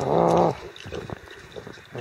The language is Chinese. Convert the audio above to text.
啊，啊。